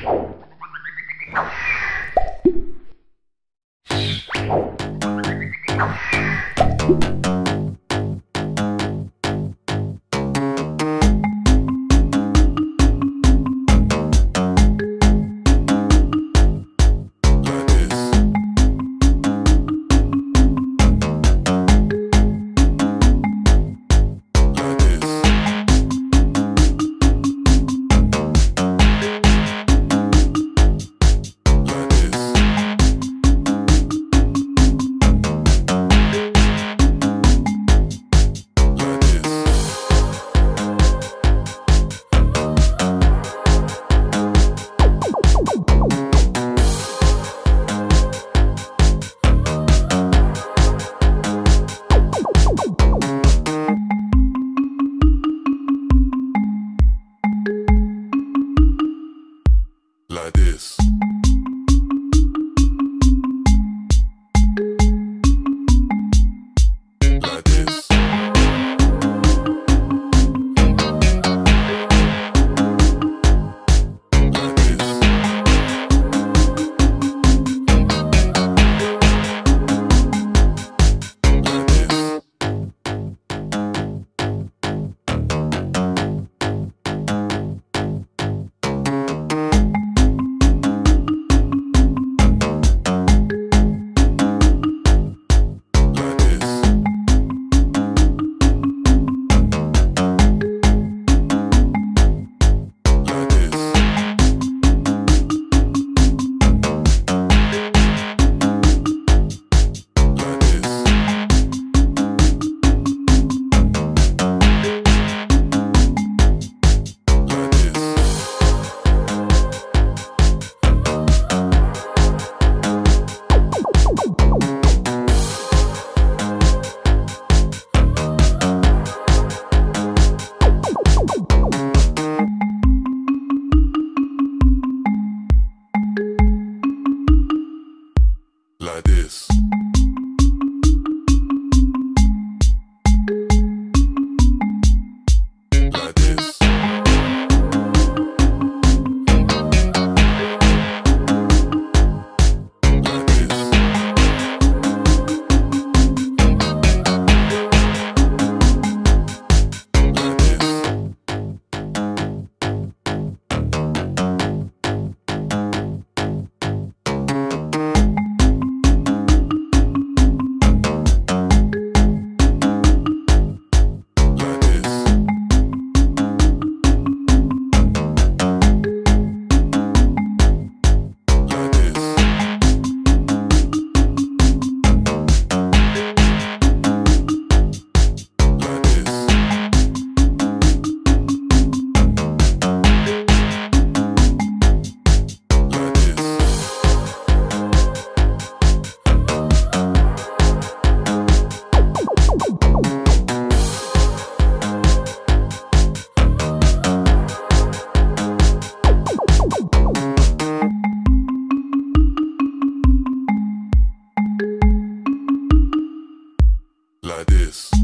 like this.